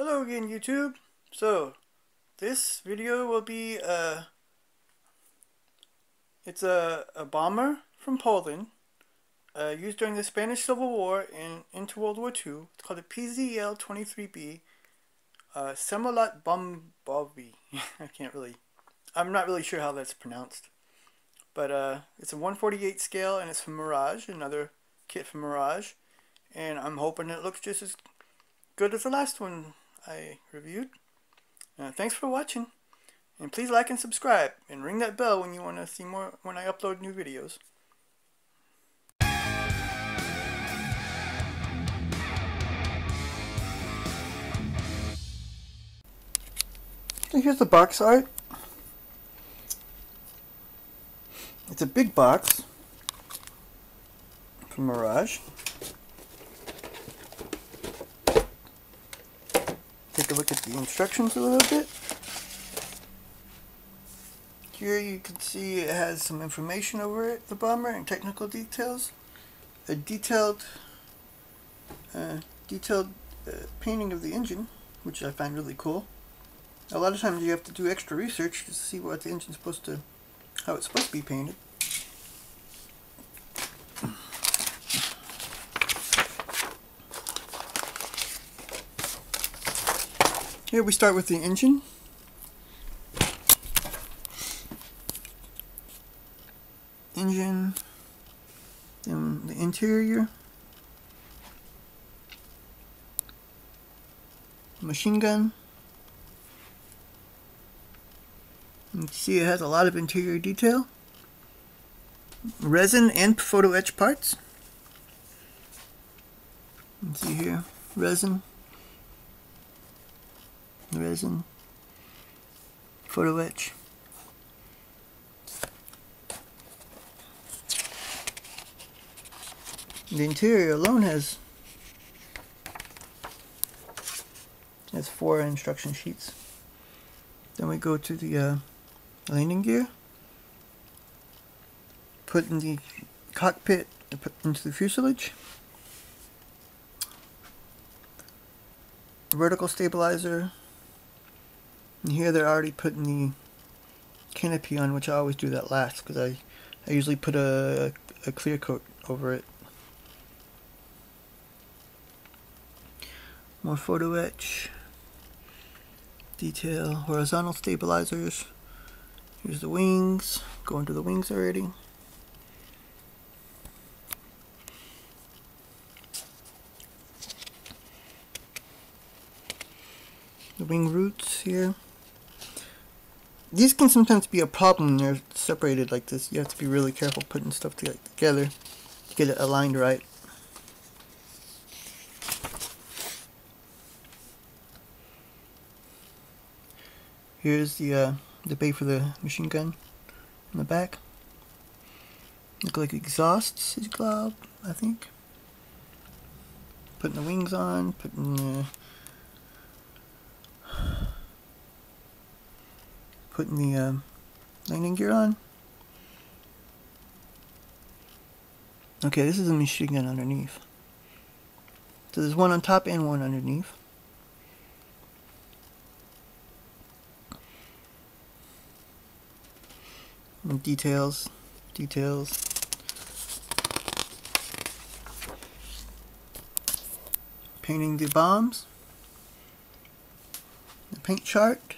Hello again YouTube. So this video will be uh it's a, a bomber from Poland uh, used during the Spanish Civil War and into World War II. It's called a PZL-23B uh, Semolot Bumblebee. I can't really, I'm not really sure how that's pronounced. But uh, it's a 148 scale and it's from Mirage, another kit from Mirage. And I'm hoping it looks just as good as the last one I reviewed. Uh, thanks for watching. And please like and subscribe and ring that bell when you want to see more when I upload new videos. Here's the box art. It's a big box from Mirage. Take a look at the instructions a little bit. Here you can see it has some information over it, the bomber, and technical details. A detailed, uh, detailed uh, painting of the engine, which I find really cool. A lot of times you have to do extra research to see what the engine's supposed to, how it's supposed to be painted. Here we start with the engine. Engine, then the interior, machine gun. You can see it has a lot of interior detail. Resin and photo etch parts. You can see here, resin, resin, photo etch. The interior alone has has four instruction sheets. Then we go to the uh, landing gear. Put in the cockpit, put into the fuselage. Vertical stabilizer. And here they're already putting the canopy on, which I always do that last because I, I usually put a, a clear coat over it. More photo etch. Detail, horizontal stabilizers. Here's the wings. Going to the wings already. The wing roots here. These can sometimes be a problem when they're separated like this. You have to be really careful putting stuff together to get it aligned right. Here's the uh, the bay for the machine gun in the back. Look like exhausts his glob, I think. Putting the wings on, putting the putting the uh, landing gear on. Okay, this is a machine gun underneath. So there's one on top and one underneath. details, details. Painting the bombs. The paint chart.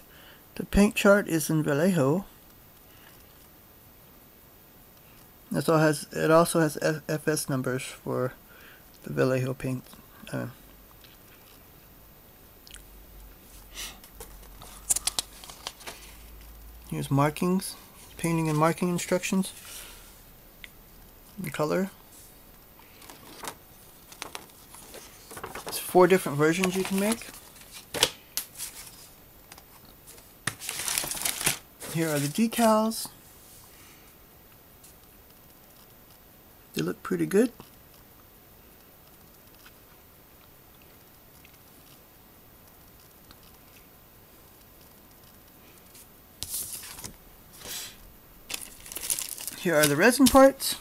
The paint chart is in Vallejo. It also has it also has FS numbers for the Vallejo paint. Uh, here's markings painting and marking instructions in color. There's four different versions you can make. Here are the decals. They look pretty good. Here are the resin parts.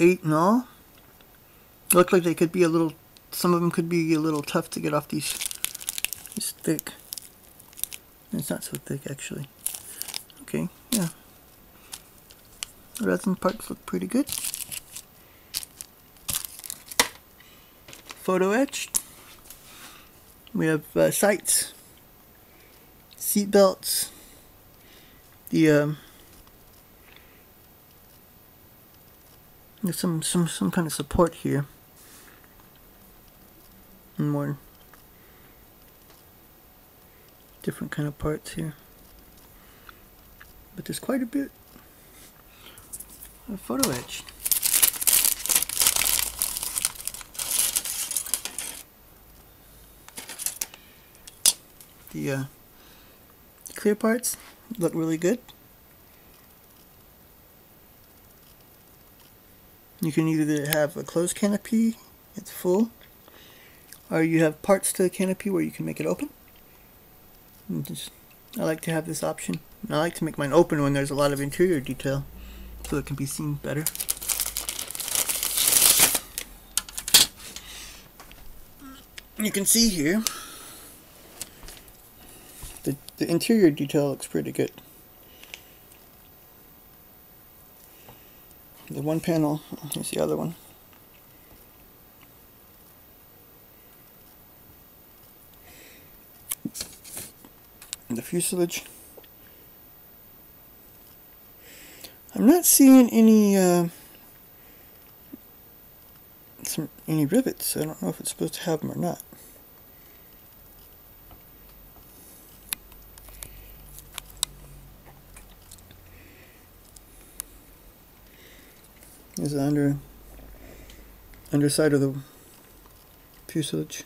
Eight in all. Look like they could be a little some of them could be a little tough to get off these. It's thick. It's not so thick actually. Okay, yeah. The resin parts look pretty good. Photo etched. We have uh, sights, seat belts, the um, there's some some some kind of support here, and more different kind of parts here. But there's quite a bit of photo etch. The uh, clear parts look really good. You can either have a closed canopy, it's full, or you have parts to the canopy where you can make it open. Just, I like to have this option. I like to make mine open when there's a lot of interior detail so it can be seen better. You can see here the, the interior detail looks pretty good. The one panel, here's the other one. The fuselage. I'm not seeing any uh, some any rivets. I don't know if it's supposed to have them or not. Is the under underside of the fuselage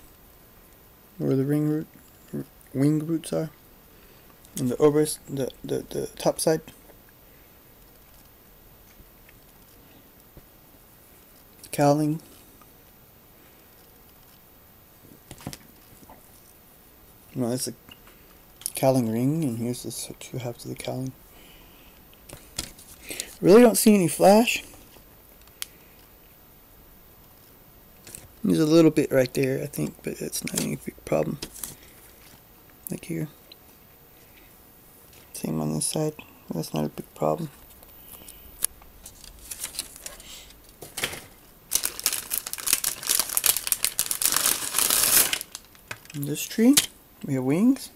where the ring root wing roots are and the obverse the, the, the top side. Cowling. No that's a cowling ring and here's the two halves of the cowling. Really don't see any flash. There's a little bit right there I think but it's not any big problem. Like here same on this side. That's not a big problem. This tree, we have wings.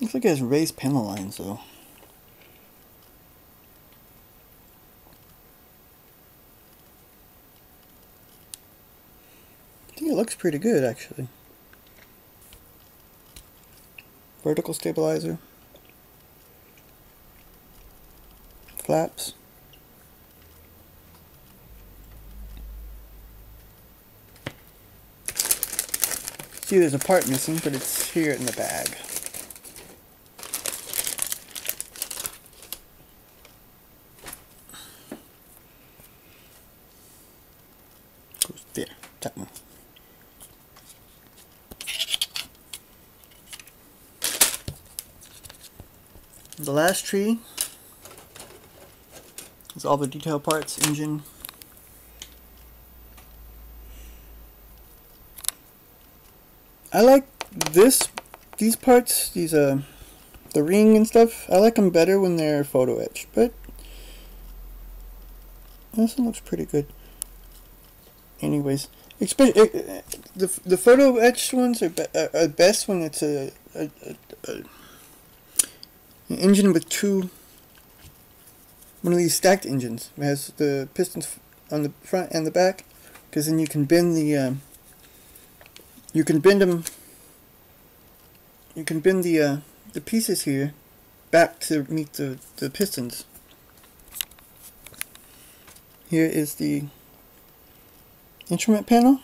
Looks like it has raised panel lines though. Looks pretty good actually. Vertical stabilizer. Flaps. See there's a part missing, but it's here in the bag. Goes there, that one. The last tree is all the detail parts, engine. I like this, these parts, these uh, the ring and stuff. I like them better when they're photo etched, but this one looks pretty good. Anyways, especially uh, the the photo etched ones are, be, are best when it's a, a, a, a an engine with two one of these stacked engines. It has the pistons on the front and the back because then you can bend the um, you can bend them you can bend the uh, the pieces here back to meet the, the pistons. Here is the instrument panel.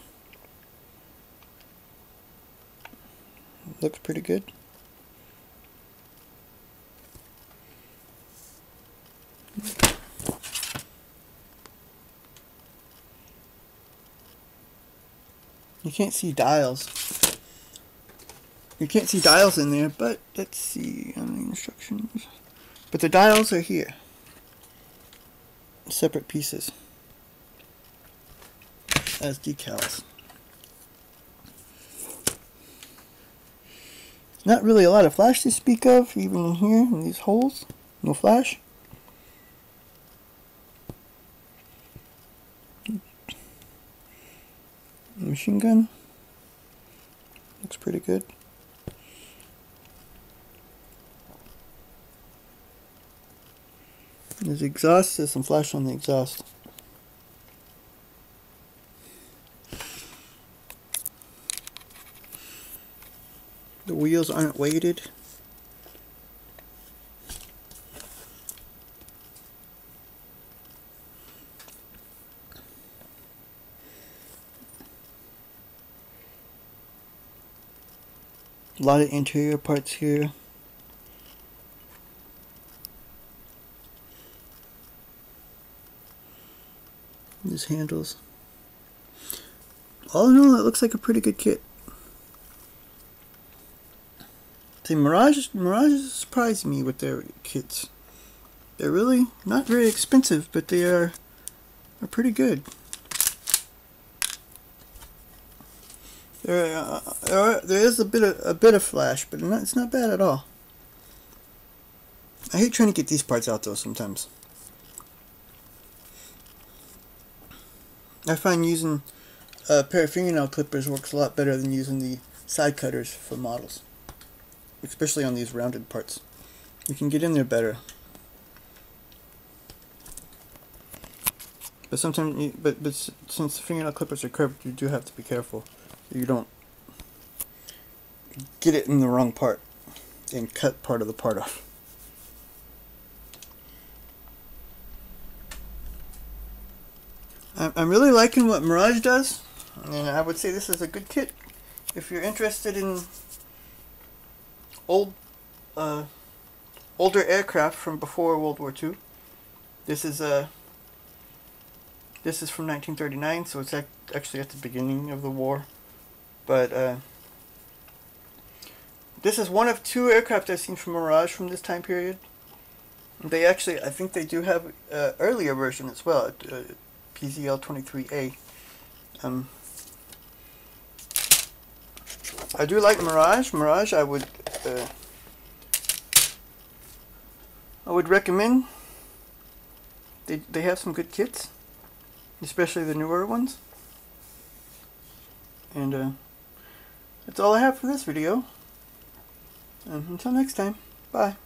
Looks pretty good You can't see dials. You can't see dials in there, but let's see on the instructions. But the dials are here. Separate pieces. As decals. Not really a lot of flash to speak of, even in here, in these holes. No flash. Machine gun. Looks pretty good. There's exhaust, there's some flash on the exhaust. The wheels aren't weighted. A lot of interior parts here. These handles. All in all, it looks like a pretty good kit. See, Mirage, Mirage surprised me with their kits. They're really not very expensive, but they are, are pretty good. There, uh, there, is a bit of a bit of flash, but it's not bad at all. I hate trying to get these parts out though sometimes. I find using a pair of fingernail clippers works a lot better than using the side cutters for models. Especially on these rounded parts. You can get in there better. But sometimes, but, but since the fingernail clippers are curved, you do have to be careful. You don't get it in the wrong part and cut part of the part off. I'm really liking what Mirage does, and I would say this is a good kit. If you're interested in old, uh, older aircraft from before World War II, this is a uh, this is from 1939, so it's actually at the beginning of the war. But uh, this is one of two aircraft I've seen from Mirage from this time period. They actually, I think they do have an earlier version as well. Uh, PZL23A. Um, I do like Mirage. Mirage, I would, uh, I would recommend. They they have some good kits, especially the newer ones. And uh, that's all I have for this video. And until next time, bye.